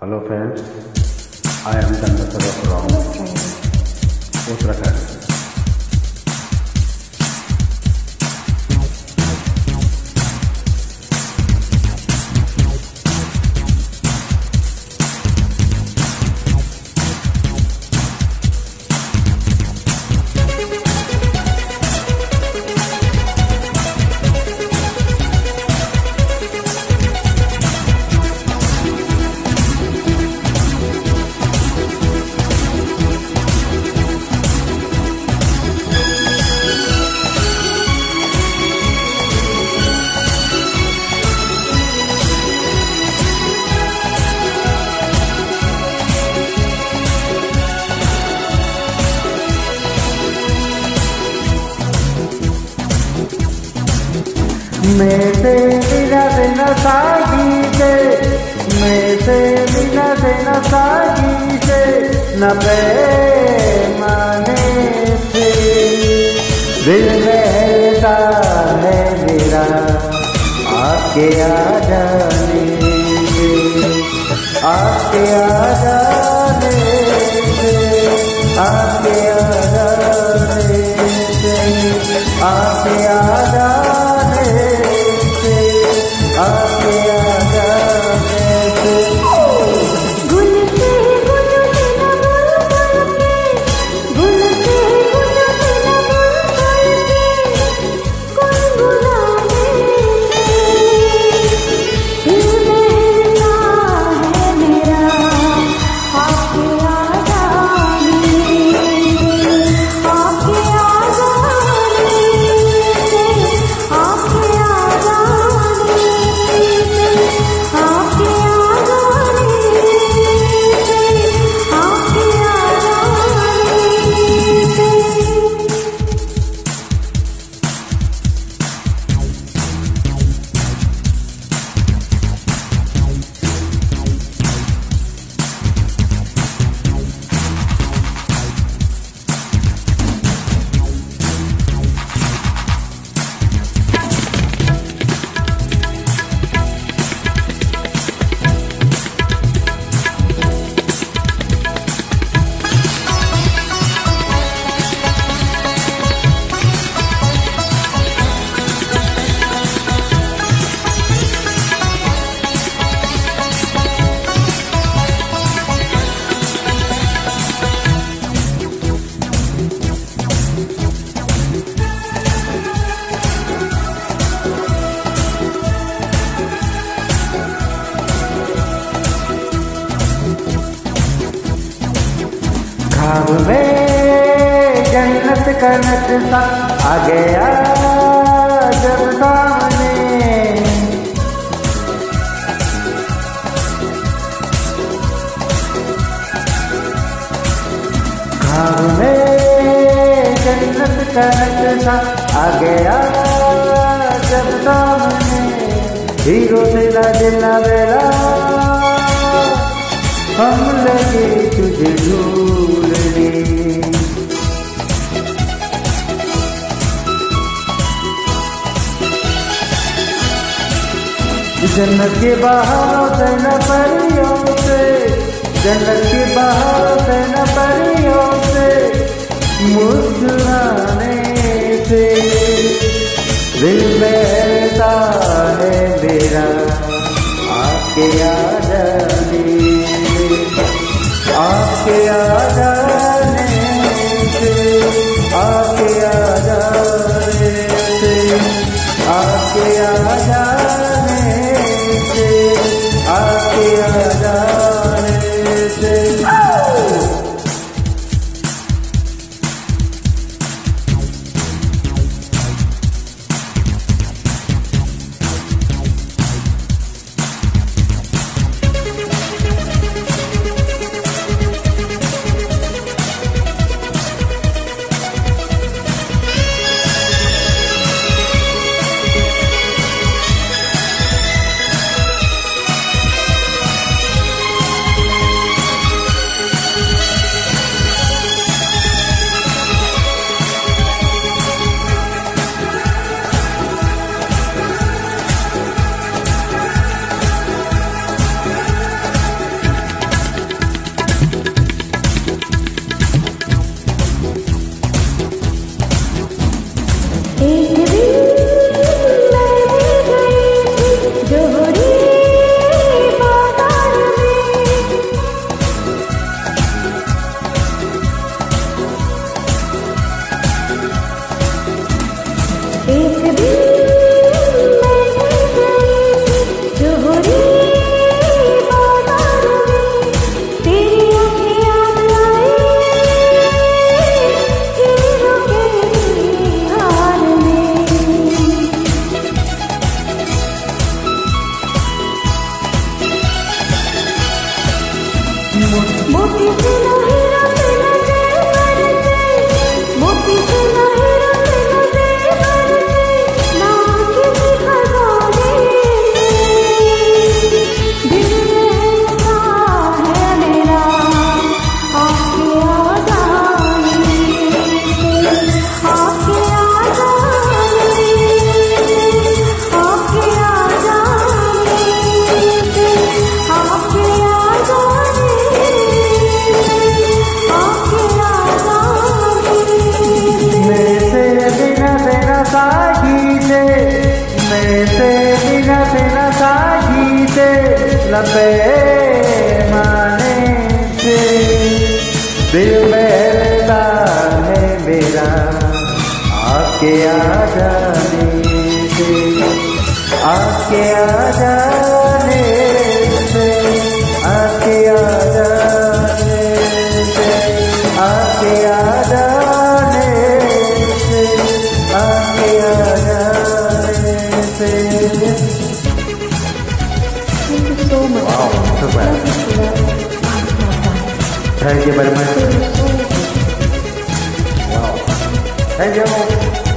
Hello friends, I am Chandrasekhar from Uttarakhand. मेरे बिना बिना सागी से मेरे बिना बिना सागी से, न माने से। दिल रहता है मेरा आपके आ जाने जन्नत नक्शा आ गया जब सामने। खाब में जन्नत का नक्शा आ गया जब सामने। हीरो तेरा दिल बेला हम लगे तुझे ढूँढने। जन्नत के बाहर न परियों से। जन्नत के बाहर न परियों से। मुस्कुराने से। दिल बहता है मेरा। आपके आ जाने। आपके आ मेरा आपके आ जाने से आपके आ जाने से आपके आ जाने से आपके आ जाने से आपके आ जाने से Thank you so much. Wow, so bad. Thank you very much. 哎呦